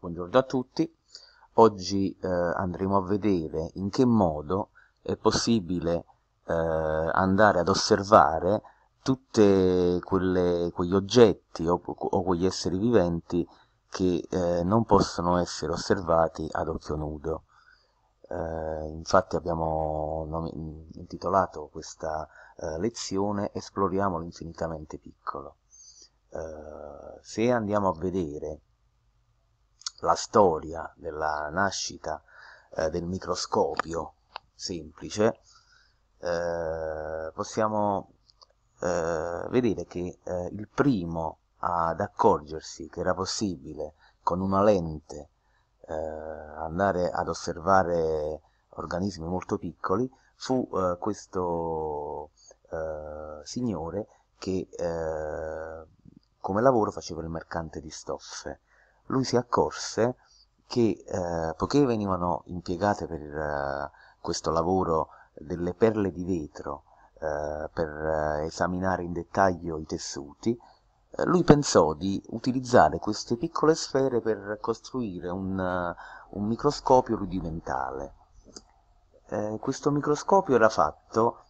Buongiorno a tutti, oggi eh, andremo a vedere in che modo è possibile eh, andare ad osservare tutti quegli oggetti o, o, quegli esseri viventi che eh, non possono essere osservati ad occhio nudo. Eh, infatti abbiamo intitolato questa eh, lezione Esploriamo l'infinitamente piccolo. Eh, se andiamo a vedere la storia della nascita eh, del microscopio semplice, eh, possiamo eh, vedere che eh, il primo ad accorgersi che era possibile con una lente eh, andare ad osservare organismi molto piccoli fu eh, questo signore che come lavoro faceva il mercante di stoffe lui si accorse che eh, poiché venivano impiegate per eh, questo lavoro delle perle di vetro eh, per eh, esaminare in dettaglio i tessuti, eh, lui pensò di utilizzare queste piccole sfere per costruire un, uh, un microscopio rudimentale. Eh, questo microscopio era fatto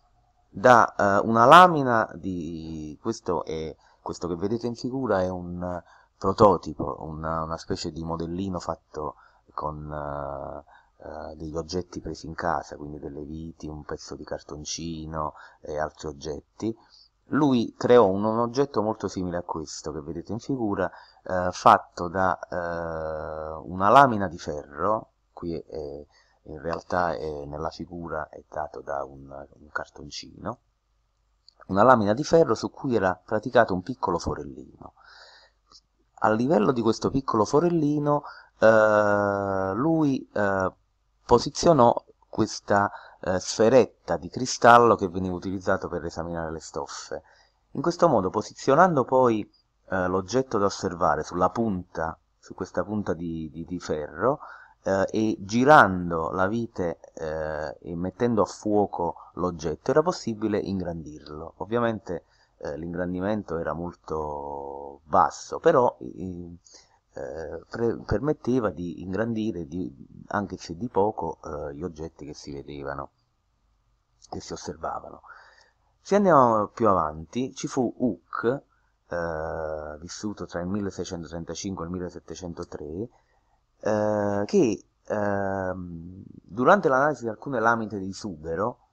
da una lamina di... questo, è, questo che vedete in figura è un prototipo, una, una specie di modellino fatto con uh, uh, degli oggetti presi in casa, quindi delle viti, un pezzo di cartoncino e altri oggetti. Lui creò un, un oggetto molto simile a questo che vedete in figura, uh, fatto da una lamina di ferro, qui è, in realtà è, nella figura è dato da un, un cartoncino, una lamina di ferro su cui era praticato un piccolo forellino a livello di questo piccolo forellino eh, lui eh, posizionò questa eh, sferetta di cristallo che veniva utilizzato per esaminare le stoffe. In questo modo, posizionando poi eh, l'oggetto da osservare sulla punta, su questa punta di, di, di ferro, eh, e girando la vite eh, e mettendo a fuoco l'oggetto era possibile ingrandirlo. Ovviamente eh, l'ingrandimento era molto basso, però eh, pre- permetteva di ingrandire, di, anche se di poco, eh, gli oggetti che si vedevano, che si osservavano. Se andiamo più avanti, ci fu Hooke, eh, vissuto tra il 1635 e il 1703, eh, che ehm, durante l'analisi di alcune lamine di Subero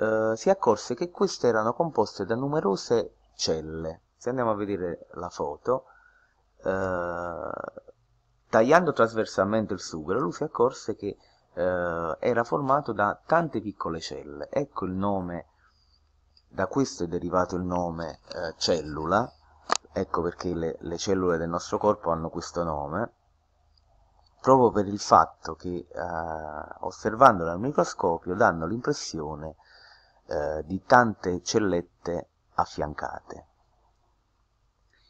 eh, si accorse che queste erano composte da numerose celle. Se andiamo a vedere la foto, eh, tagliando trasversalmente il sughero, lui si accorse che eh, era formato da tante piccole celle. Ecco il nome, da questo è derivato il nome eh, cellula, ecco perché le, le cellule del nostro corpo hanno questo nome, proprio per il fatto che eh, osservandole al microscopio danno l'impressione eh, di tante cellette affiancate.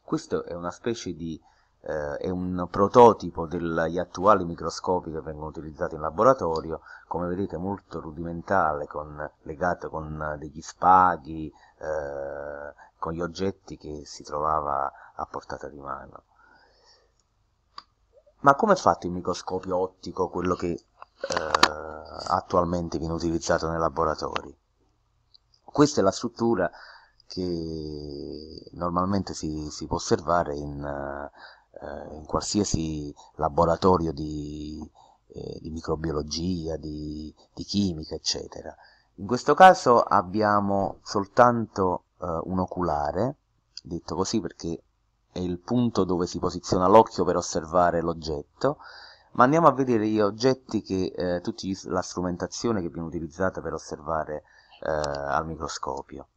Questo è una specie di eh, è un prototipo degli attuali microscopi che vengono utilizzati in laboratorio, come vedete molto rudimentale, con, legato con degli spaghi, eh, con gli oggetti che si trovava a portata di mano. Ma come è fatto il microscopio ottico, quello che eh, attualmente viene utilizzato nei laboratori? Questa è la struttura che normalmente si, si può osservare in, eh, in, qualsiasi laboratorio di, eh, di microbiologia, di, di, chimica, eccetera. In questo caso abbiamo soltanto eh, un oculare, detto così perché è il punto dove si posiziona l'occhio per osservare l'oggetto, ma andiamo a vedere gli oggetti che, eh, tutta la strumentazione che viene utilizzata per osservare eh, al microscopio.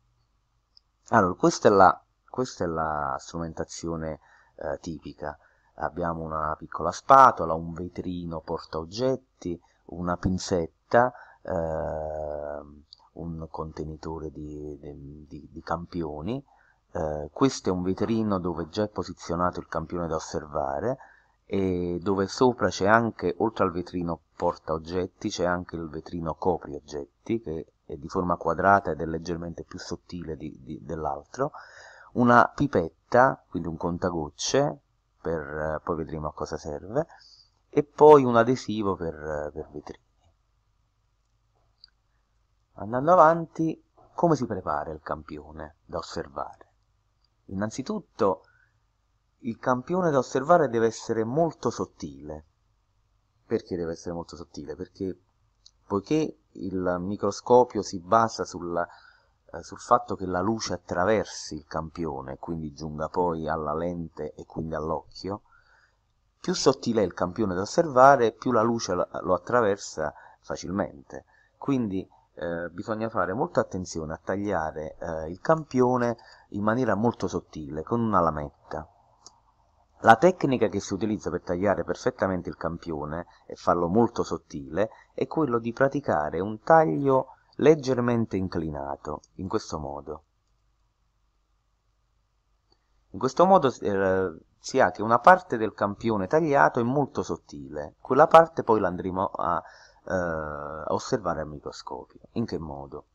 Allora, questa è la, questa è la strumentazione eh, tipica. Abbiamo una piccola spatola, un vetrino porta oggetti, una pinzetta, eh, un contenitore di, di, di campioni. Eh, questo è un vetrino dove già è posizionato il campione da osservare e dove sopra c'è anche, oltre al vetrino porta oggetti, c'è anche il vetrino copri oggetti che è di forma quadrata ed è leggermente più sottile dell'altro, una pipetta, quindi un contagocce, per, poi vedremo a cosa serve, e poi un adesivo per, per vetrini. Andando avanti, come si prepara il campione da osservare? Innanzitutto il campione da osservare deve essere molto sottile. Perché deve essere molto sottile? Perché poiché il microscopio si basa sulla, eh, sul fatto che la luce attraversi il campione, quindi giunga poi alla lente e quindi all'occhio, più sottile è il campione da osservare, più la luce lo attraversa facilmente. Quindi eh, bisogna fare molta attenzione a tagliare eh, il campione in maniera molto sottile, con una lametta. La tecnica che si utilizza per tagliare perfettamente il campione e farlo molto sottile è quello di praticare un taglio leggermente inclinato, in questo modo. In questo modo eh, si ha che una parte del campione tagliato è molto sottile, quella parte poi l'andremo a eh, osservare al microscopio. In che modo?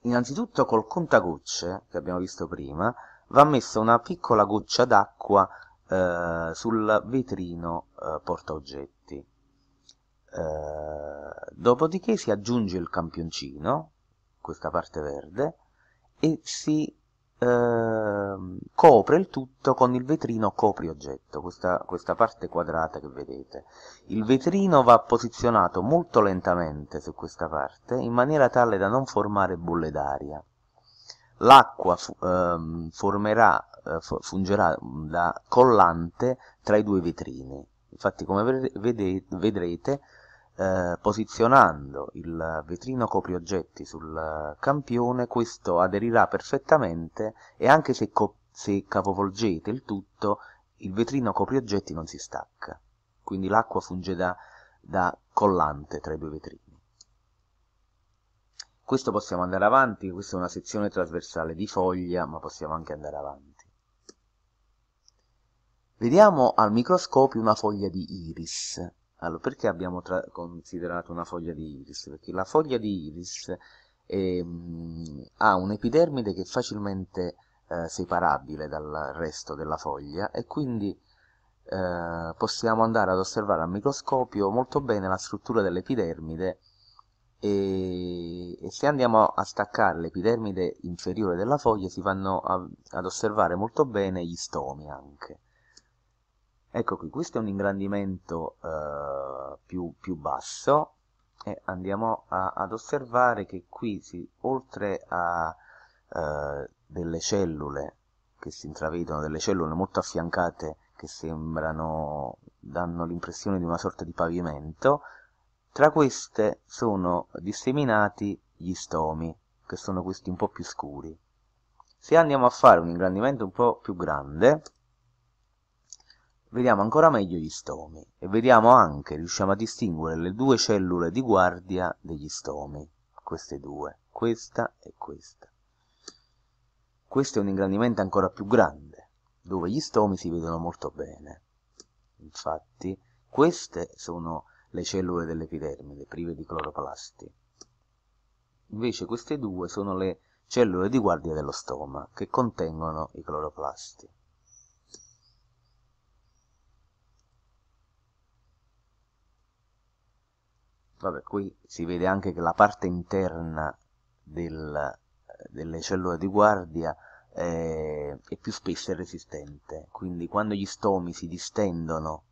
Innanzitutto col contagocce, che abbiamo visto prima, va messa una piccola goccia d'acqua eh, sul vetrino eh, portaoggetti. Eh, dopodiché si aggiunge il campioncino, questa parte verde, e si eh, copre il tutto con il vetrino copri oggetto, questa, questa parte quadrata che vedete. Il vetrino va posizionato molto lentamente su questa parte, in maniera tale da non formare bolle d'aria. L'acqua eh, formerà, eh, fungerà da collante tra i due vetrini. Infatti, come vedrete, eh, posizionando il vetrino coprioggetti sul campione questo aderirà perfettamente e anche se, se capovolgete il tutto il vetrino coprioggetti non si stacca quindi l'acqua funge da, da collante tra i due vetrini questo possiamo andare avanti questa è una sezione trasversale di foglia ma possiamo anche andare avanti vediamo al microscopio una foglia di iris allora, perché abbiamo considerato una foglia di iris? Perché la foglia di iris è, mh, ha un'epidermide che è facilmente eh, separabile dal resto della foglia e quindi eh, possiamo andare ad osservare al microscopio molto bene la struttura dell'epidermide e, e, se andiamo a staccare l'epidermide inferiore della foglia si vanno a, ad osservare molto bene gli stomi anche. Ecco qui, questo è un ingrandimento eh, più, più, basso e andiamo a, ad osservare che qui si, oltre a eh, delle cellule che si intravedono, delle cellule molto affiancate che sembrano, danno l'impressione di una sorta di pavimento, tra queste sono disseminati gli stomi, che sono questi un po' più scuri. Se andiamo a fare un ingrandimento un po' più grande, vediamo ancora meglio gli stomi e vediamo anche, riusciamo a distinguere le due cellule di guardia degli stomi, queste due, questa e questa. Questo è un ingrandimento ancora più grande, dove gli stomi si vedono molto bene. Infatti, queste sono le cellule dell'epidermide, prive di cloroplasti. Invece queste due sono le cellule di guardia dello stoma, che contengono i cloroplasti. Vabbè, qui si vede anche che la parte interna del, delle cellule di guardia è, è, più spessa e resistente, quindi quando gli stomi si distendono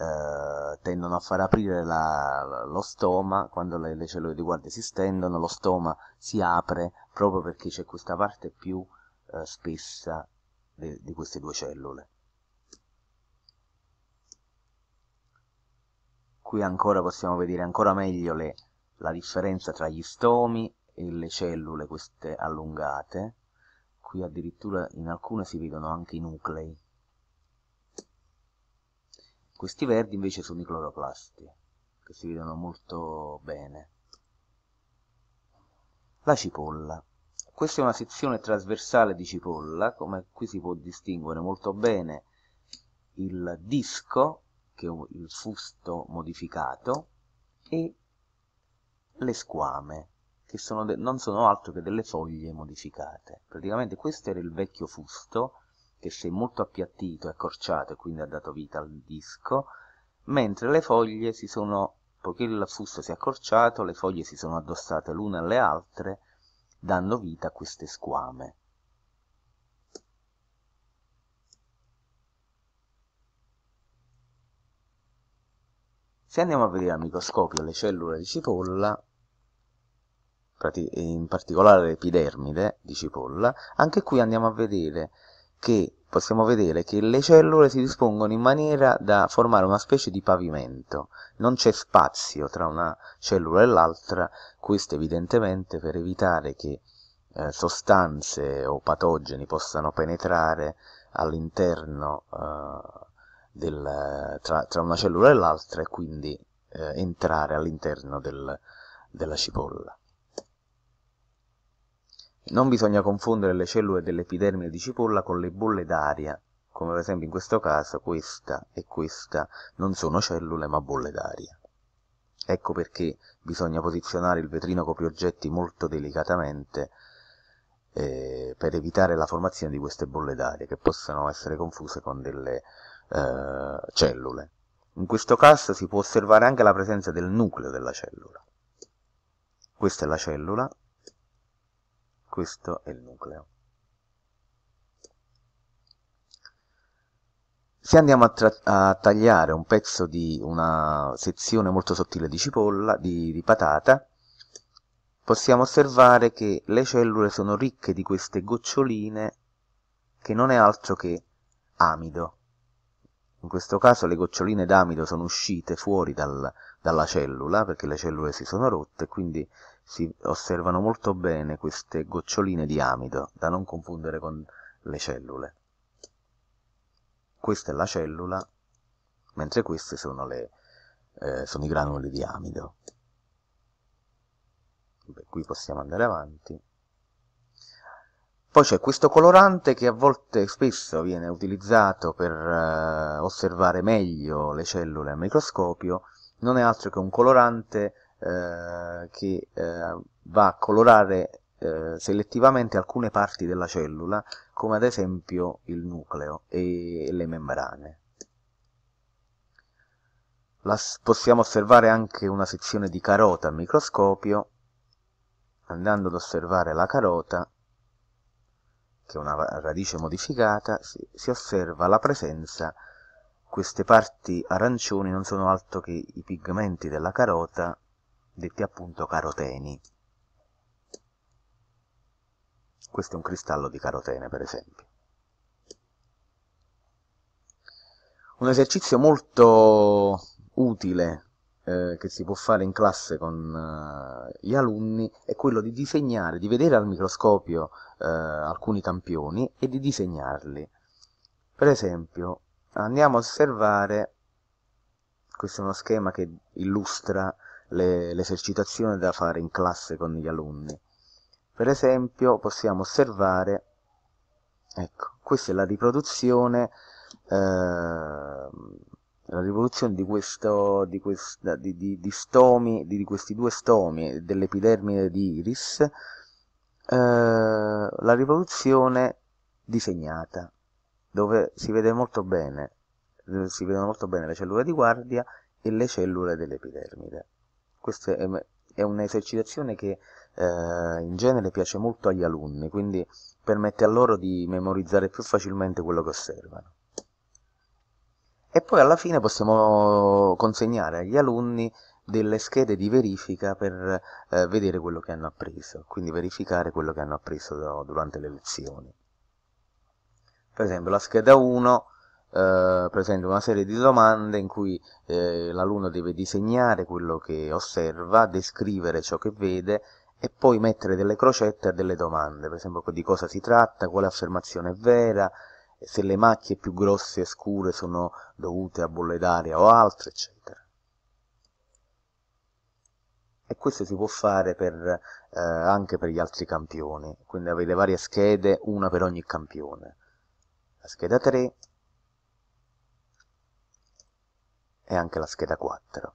eh, tendono a far aprire la, lo stoma, quando le, le, cellule di guardia si stendono lo stoma si apre proprio perché c'è questa parte più eh, spessa de, di queste due cellule. qui ancora possiamo vedere ancora meglio le, la differenza tra gli stomi e le cellule queste allungate qui addirittura in alcune si vedono anche i nuclei questi verdi invece sono i cloroplasti che si vedono molto bene. La cipolla. Questa è una sezione trasversale di cipolla come qui si può distinguere molto bene il disco che il fusto modificato e le squame che sono non sono altro che delle foglie modificate. Praticamente questo era il vecchio fusto che si è molto appiattito e accorciato e quindi ha dato vita al disco, mentre le foglie si sono, poiché il fusto si è accorciato, le foglie si sono addossate l'une alle altre, dando vita a queste squame. Se andiamo a vedere al microscopio le cellule di cipolla, in particolare l'epidermide di cipolla, anche qui andiamo a vedere che possiamo vedere che le cellule si dispongono in maniera da formare una specie di pavimento. Non c'è spazio tra una cellula e l'altra, questo evidentemente per evitare che eh, sostanze o patogeni possano penetrare all'interno eh, tra, tra, una cellula e l'altra e quindi eh, entrare all'interno del, della cipolla. Non bisogna confondere le cellule dell'epidermide di cipolla con le bolle d'aria, come per esempio in questo caso questa e questa non sono cellule ma bolle d'aria. Ecco perché bisogna posizionare il vetrino coprioggetti molto delicatamente eh, per evitare la formazione di queste bolle d'aria che possano essere confuse con delle eh, cellule. In questo caso si può osservare anche la presenza del nucleo della cellula. Questa è la cellula, questo è il nucleo. Se andiamo a, a, tagliare un pezzo di una sezione molto sottile di cipolla, di, di patata, possiamo osservare che le cellule sono ricche di queste goccioline che non è altro che amido. In questo caso le goccioline d'amido sono uscite fuori dal, dalla cellula perché le cellule si sono rotte, quindi si osservano molto bene queste goccioline di amido, da non confondere con le cellule. Questa è la cellula, mentre queste sono, le, eh, sono i granuli di amido. Beh, qui possiamo andare avanti. Poi c'è questo colorante che a volte spesso viene utilizzato per eh, osservare meglio le cellule al microscopio, non è altro che un colorante eh, che eh, va a colorare eh, selettivamente alcune parti della cellula, come ad esempio il nucleo e le membrane. La, possiamo osservare anche una sezione di carota al microscopio, andando ad osservare la carota che è una radice modificata, si, si osserva la presenza, queste parti arancioni non sono altro che i pigmenti della carota, detti appunto caroteni. Questo è un cristallo di carotene, per esempio. Un esercizio molto utile eh, che si può fare in classe con eh, gli alunni è quello di disegnare, di vedere al microscopio eh, alcuni campioni e di disegnarli. Per esempio, andiamo a osservare, questo è uno schema che illustra le, l'esercitazione da fare in classe con gli alunni. Per esempio, possiamo osservare, ecco, questa è la riproduzione eh, la rivoluzione di, questo, di, questa, di, di stomi, di, questi due stomi dell'epidermide di iris, eh, la rivoluzione disegnata, dove si vede molto bene, si vedono molto bene le cellule di guardia e le cellule dell'epidermide. Questa è, è un'esercitazione che eh, in genere piace molto agli alunni, quindi permette a loro di memorizzare più facilmente quello che osservano e poi alla fine possiamo consegnare agli alunni delle schede di verifica per eh, vedere quello che hanno appreso, quindi verificare quello che hanno appreso durante le lezioni. Per esempio la scheda 1 eh, presenta una serie di domande in cui eh, l'alunno deve disegnare quello che osserva, descrivere ciò che vede e poi mettere delle crocette a delle domande, per esempio di cosa si tratta, quale affermazione è vera, se le macchie più grosse e scure sono dovute a bolle d'aria o altro, eccetera. E questo si può fare per, eh, anche per gli altri campioni, quindi avete varie schede, una per ogni campione. La scheda 3 e anche la scheda 4.